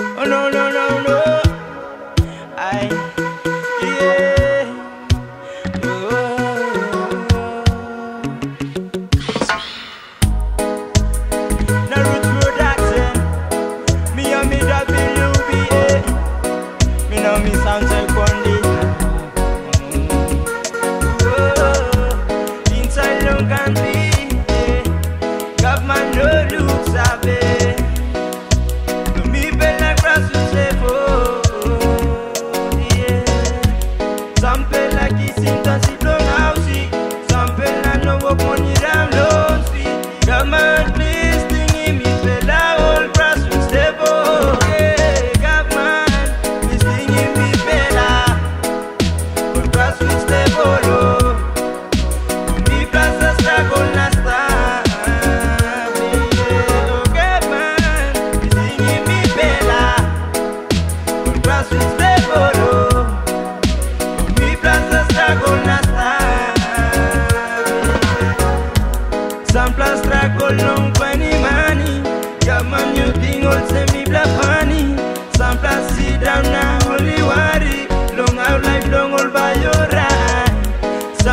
Oh no no no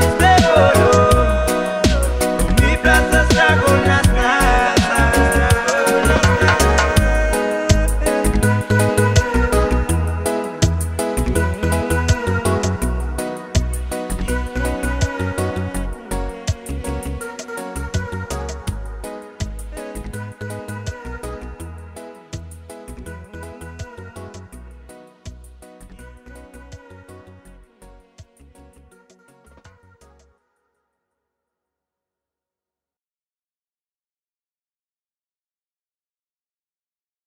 the